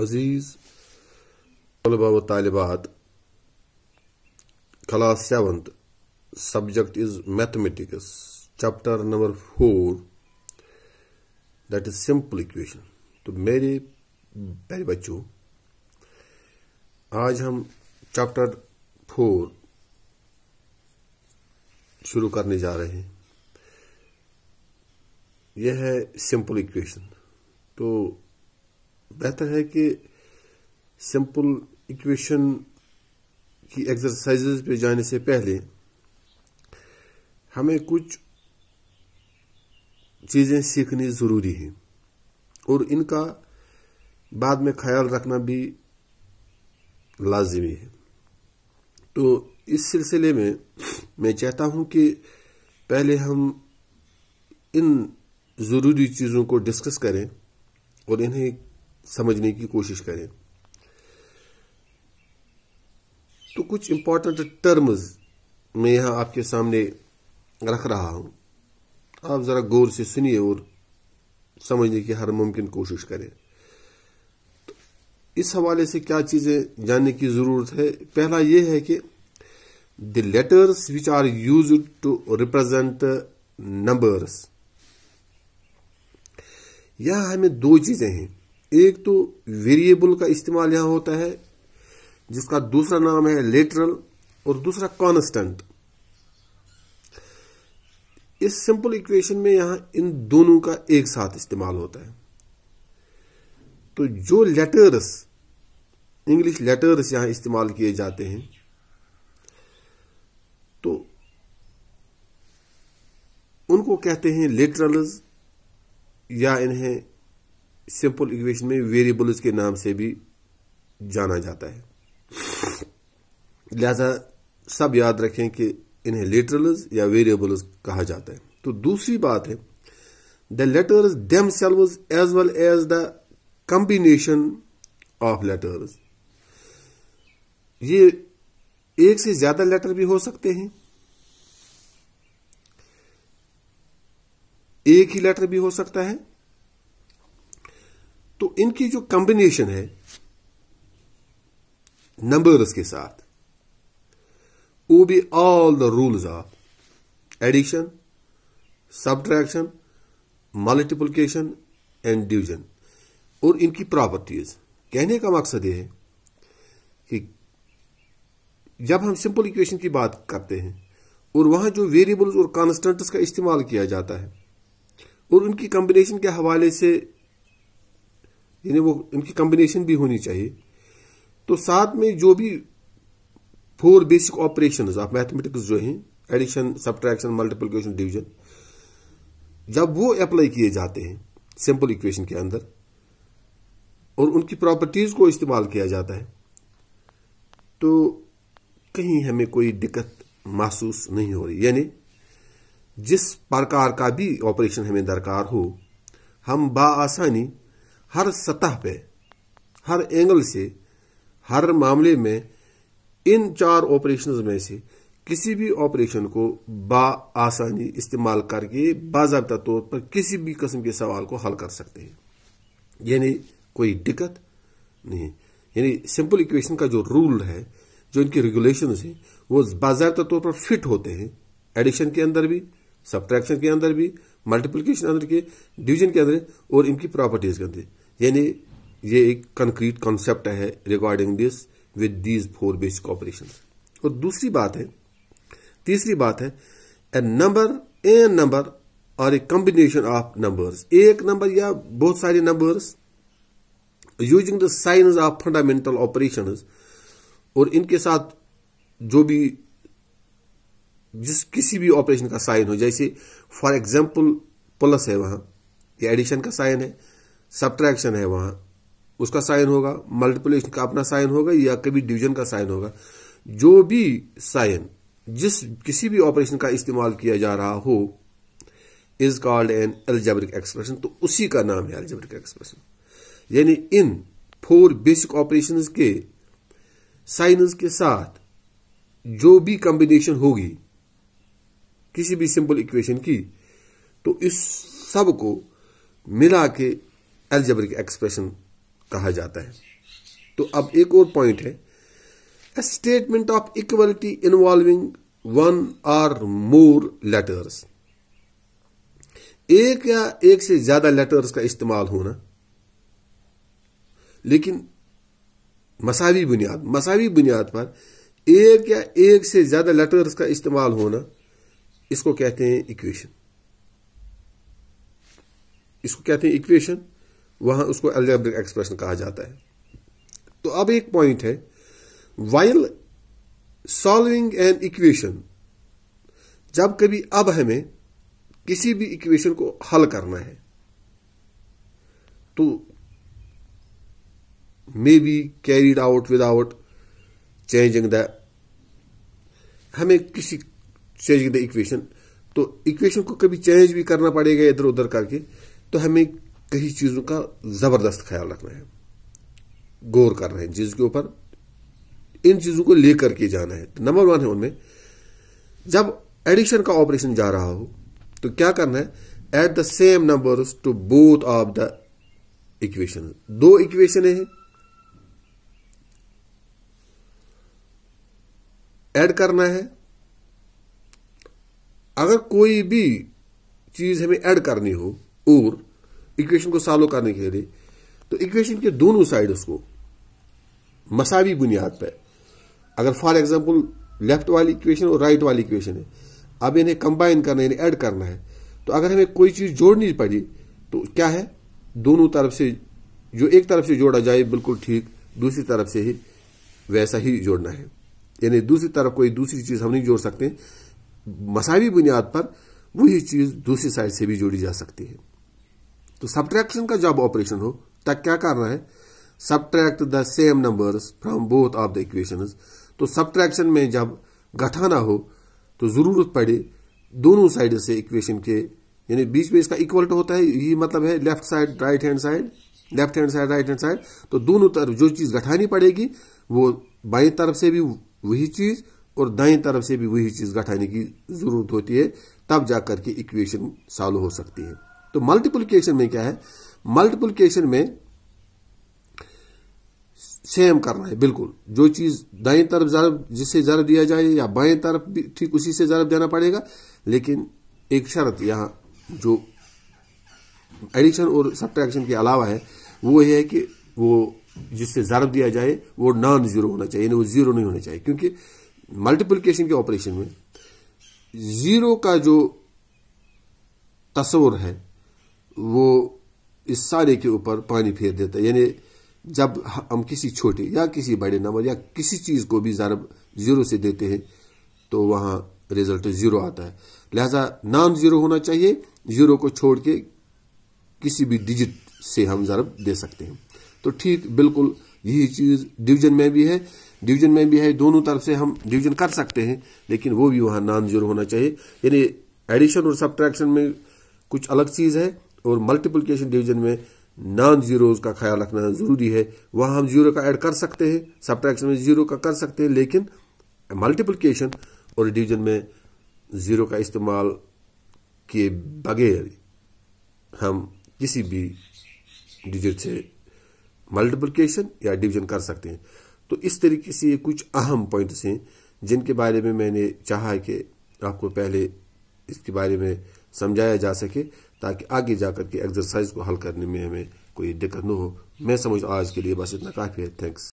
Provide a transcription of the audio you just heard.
अज़ीज़ तलबा व तालिबात class seventh subject is mathematics, chapter number four that is simple equation. तो मेरे प्यारे बच्चों, आज हम चैप्टर फोर शुरू करने जा रहे हैं। यह है सिंपल इक्वेशन तो बेहतर है कि सिंपल इक्वेशन की एक्सरसाइजेस पे जाने से पहले हमें कुछ चीज़ें सीखनी ज़रूरी हैं और इनका बाद में ख्याल रखना भी लाजिमी है। तो इस सिलसिले में मैं चाहता हूँ कि पहले हम इन ज़रूरी चीज़ों को डिस्कस करें और इन्हें समझने की कोशिश करें। तो कुछ इंपॉर्टेंट टर्म्स मैं यहाँ आपके सामने रख रहा हूँ। आप जरा गौर से सुनिए और समझने की हर मुमकिन कोशिश करें। तो इस हवाले से क्या चीज़ें जानने की ज़रूरत है? पहला यह है कि the letters which are use to represent numbers यहाँ हमें दो चीज़ें हैं। एक तो वेरिएबल का इस्तेमाल यहाँ होता है, जिसका दूसरा नाम है लेटरल और दूसरा कॉन्स्टेंट इस सिंपल इक्वेशन में यहाँ इन दोनों का एक साथ इस्तेमाल होता है। तो जो लेटर्स इंग्लिश लेटर्स यहाँ इस्तेमाल किए जाते हैं तो उनको कहते हैं लेटरल्स या इन्हें सिंपल इक्वेशन में वेरिएबल्स के नाम से भी जाना जाता है। लिहाजा सब याद रखें कि इन्हें लेटरल्स या वेरिएबल्स कहा जाता है। तो दूसरी बात है the letters themselves as well as the combination of letters ये एक से ज़्यादा लेटर भी हो सकते हैं। एक ही लेटर भी हो सकता है। तो इनकी जो कॉम्बिनेशन है नंबर्स के साथ, वो भी all the rules of addition subtraction multiplication and division और इनकी प्रॉपर्टीज़ कहने का मकसद यह है कि जब हम सिंपल इक्वेशन की बात करते हैं, और वहाँ जो वेरिएबल्स और कॉन्स्टेंट्स का इस्तेमाल किया जाता है, और उनकी कॉम्बिनेशन के हवाले से यानी वो इनकी कॉम्बिनेशन भी होनी चाहिए। तो साथ में जो भी four basic operation of mathematics जो हैं एडिशन सब्ट्रैक्शन मल्टीप्लिकेशन डिवीज़न जब वो अप्लाई किए जाते हैं सिंपल इक्वेशन के अंदर, और उनकी प्रॉपर्टीज़ को इस्तेमाल किया जाता है तो कहीं हमें कोई दिक्कत महसूस नहीं हो रही। यानी जिस प्रकार का भी ऑपरेशन हमें दरकार हो, हम बाआसानी हर सतह पे, हर एंगल से, हर मामले में, इन चार ऑपरेशंस में से किसी भी ऑपरेशन को बा आसानी इस्तेमाल करके बाजाबता तौर पर किसी भी किस्म के सवाल को हल कर सकते हैं। यानी कोई दिक्कत नहीं। यानी सिंपल इक्वेशन का जो रूल है, जो इनकी रेगुलेशन है, वो बाजाबता तौर पर फिट होते हैं। एडिशन के अंदर भी सब्ट्रैक्शन के अंदर भी मल्टीप्लीकेशन अंदर के डिवीज़न के अंदर, और इनकी प्रॉपर्टीज़ के अंदर। यानी ये एक कंक्रीट कॉन्सेप्ट है regarding this with these four basic operation और दूसरी बात है, तीसरी बात है ए नंबर ए नंबर और ए कॉम्बिनेशन ऑफ़ नंबर्स एक नंबर या बहुत सारे numbers using the science of fundamental operation और इनके साथ जो भी, जिस किसी भी ऑपरेशन का साइन हो, जैसे फॉर एग्ज़ाम्पल प्लस है वहाँ, ये एडिशन का साइन है सब्ट्रैक्शन है वहाँ। उसका साइन होगा मल्टीप्लिकेशन का अपना साइन होगा, या कभी डिवीज़न का साइन होगा। जो भी साइन, जिस, किसी भी ऑपरेशन का इस्तेमाल किया जा रहा हो is called an algebraic expression तो उसी का नाम है एल्जेब्रिक एक्सप्रेशन यानी इन फोर बेसिक ऑपरेशन के साइनस के साथ जो भी कॉम्बिनेशन होगी, किसी भी सिंपल इक्वेशन की तो इस सबको मिला के एल्जेब्रिक एक्सप्रेशन कहा जाता है। तो अब एक और पॉइंट है। A statement of equality involving one or more letters. एक या एक से ज़्यादा लेटर्स का इस्तेमाल होना। लेकिन मसावी बुनियाद मसावी बुनियाद पर एक या एक से ज़्यादा लेटर्स का इस्तेमाल होना, इसको कहते हैं इक्वेशन इसको कहते हैं इक्वेशन वहाँ उसको अल्जेब्रिक एक्सप्रेशन कहा जाता है। तो अब एक पॉइंट है। वाइल सॉल्विंग एन इक्वेशन जब कभी अब हमें किसी भी इक्वेशन को हल करना है तो may be carried out without changing the हमें किसी चेंजिंग द इक्वेशन तो इक्वेशन को कभी चेंज भी करना पड़ेगा इधर उधर करके तो हमें कई चीज़ों का ज़बरदस्त ख्याल रखना है। गौर कर रहे हैं जिसके ऊपर इन चीज़ों को लेकर के जाना है। तो नंबर वन है उनमें, जब एडिक्शन का ऑपरेशन जा रहा हो तो क्या करना है? Add the same numbers to both of the equation दो इक्वेशन है। ऐड करना है। अगर कोई भी चीज़ हमें ऐड करनी हो, और इक्वेशन को सॉल्व करने के लिए। तो इक्वेशन के दोनों साइड उसको मसावी बुनियाद पर अगर फॉर एग्जांपल लेफ़्ट वाली इक्वेशन और राइट वाली इक्वेशन है, अब इन्हें कंबाइन करना है इन्हें ऐड करना है। तो अगर हमें कोई चीज़ जोड़नी पड़ी तो क्या है? दोनों तरफ़ से, जो एक तरफ़ से जोड़ा जाए, बिल्कुल ठीक, दूसरी तरफ़ से ही वैसा ही जोड़ना है। यानी दूसरी तरफ़ कोई दूसरी चीज़ हम नहीं जोड़ सकते। मसावी बुनियाद पर वही चीज़ दूसरी साइड से भी जोड़ी जा सकती है। तो सब्ट्रैक्शन का जब ऑपरेशन हो, तब क्या करना है? Subtract the same numbers from both of the equation तो सब्ट्रैक्शन में जब घटाना हो तो ज़रूरत पड़े दोनों साइड से इक्वेशन के। यानी बीच में इसका इक्वल तो होता है, यही मतलब है left side right hand side left hand side right hand side तो दोनों तरफ़ जो चीज़ घटानी पड़ेगी, वो बाई तरफ़ से भी वही चीज़ और दाएँ तरफ़ से भी वही चीज़ घटाने की ज़रूरत होती है, तब जाकर के इक्वेशन सॉल्व हो सकती है। तो मल्टीप्लीकेशन में क्या है? मल्टीप्लीकेशन में सेम करना है, बिल्कुल। जो चीज़ दाएँ तरफ़ जरब जिससे जरब दिया जाए या बाएँ तरफ़ भी ठीक उसी से जरब देना पड़ेगा, लेकिन एक शर्त यहाँ जो एडिशन और सब्ट्रैक्शन के अलावा है, वो ये है कि वो जिससे जरब दिया जाए, वो नॉन ज़ीरो होना चाहिए वो ज़ीरो नहीं होना चाहिए, क्योंकि मल्टीप्लीकेशन के ऑपरेशन में ज़ीरो का जो तस्वर है वो इस सारे के ऊपर पानी फेर देता है। यानी जब हम किसी छोटे या किसी बड़े नंबर या किसी चीज़ को भी जरब ज़ीरो से देते हैं तो वहाँ रिज़ल्ट ज़ीरो आता है। लिहाजा नॉन ज़ीरो होना चाहिए, ज़ीरो को छोड़ के किसी भी डिजिट से हम जरब दे सकते हैं। तो ठीक, बिल्कुल यही चीज़ डिवीज़न में भी है। डिवीज़न में भी है, दोनों तरफ़ से हम डिवीज़न कर सकते हैं, लेकिन वो भी वहाँ नॉन ज़ीरो होना चाहिए। यानी एडिशन और सब्ट्रैक्शन में कुछ अलग चीज़ है। और मल्टीप्लीकेशन डिवीज़न में नॉन जीरोज का ख्याल रखना ज़रूरी है। वहाँ हम ज़ीरो का ऐड कर सकते हैं सब्ट्रैक्शन में ज़ीरो का कर सकते हैं, लेकिन मल्टीप्लीकेशन और डिवीज़न में ज़ीरो का इस्तेमाल किए बगैर हम किसी भी डिजिट से मल्टीप्लिकेशन या डिवीज़न कर सकते हैं। तो इस तरीके से ये कुछ अहम पॉइंट्स हैं, जिनके बारे में मैंने चाहा कि आपको पहले इसके बारे में समझाया जा सके। ताकि आगे जाकर के एक्सरसाइज को हल करने में हमें कोई दिक्कत न हो। मैं समझ आज के लिए बस इतना। काफ़ी है। थैंक्स